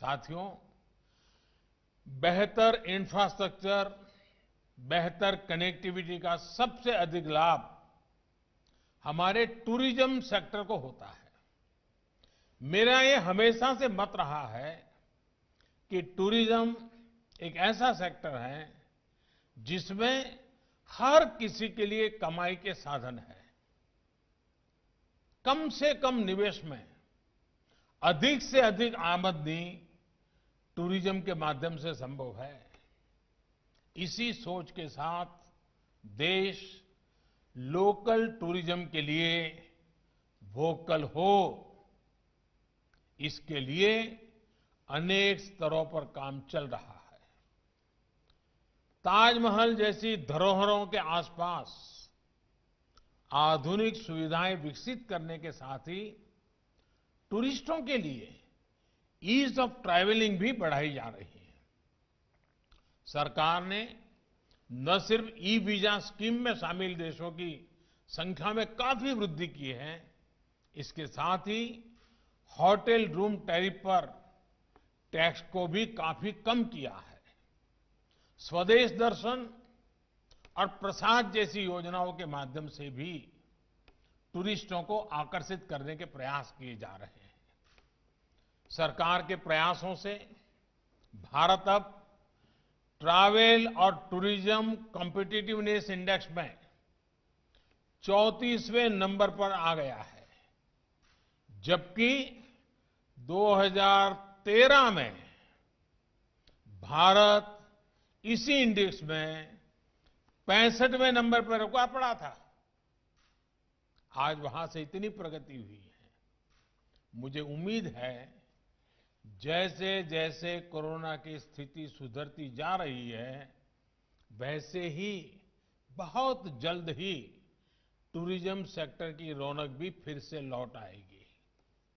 साथियों, बेहतर इंफ्रास्ट्रक्चर बेहतर कनेक्टिविटी का सबसे अधिक लाभ हमारे टूरिज़्म सेक्टर को होता है। मेरा ये हमेशा से मत रहा है कि टूरिज़्म एक ऐसा सेक्टर है जिसमें हर किसी के लिए कमाई के साधन है। कम से कम निवेश में अधिक से अधिक आमदनी टूरिज़्म के माध्यम से संभव है। इसी सोच के साथ देश लोकल टूरिज़्म के लिए वोकल हो। इसके लिए अनेक स्तरों पर काम चल रहा है। ताजमहल जैसी धरोहरों के आसपास आधुनिक सुविधाएँ विकसित करने के साथ ही टूरिस्टों के लिए ईज ऑफ़ ट्रैवलिंग भी बढ़ाई जा रही है। सरकार ने न सिर्फ़ ई वीज़ा स्कीम में शामिल देशों की संख्या में काफ़ी वृद्धि की है, इसके साथ ही होटल रूम टैरिफ पर टैक्स को भी काफ़ी कम किया है। स्वदेश दर्शन और प्रसाद जैसी योजनाओं के माध्यम से भी टूरिस्टों को आकर्षित करने के प्रयास किए जा रहे हैं। सरकार के प्रयासों से भारत अब ट्रैवल और टूरिज़्म कॉम्पिटिटिवनेस इंडेक्स में चौंतीसवें नंबर पर आ गया है। जबकि 2013 में भारत इसी इंडेक्स में पैंसठवें नंबर पर रुका पड़ा था। आज वहाँ से इतनी प्रगति हुई है। मुझे उम्मीद है जैसे जैसे कोरोना की स्थिति सुधरती जा रही है, वैसे ही बहुत जल्द ही टूरिज़्म सेक्टर की रौनक भी फिर से लौट आएगी।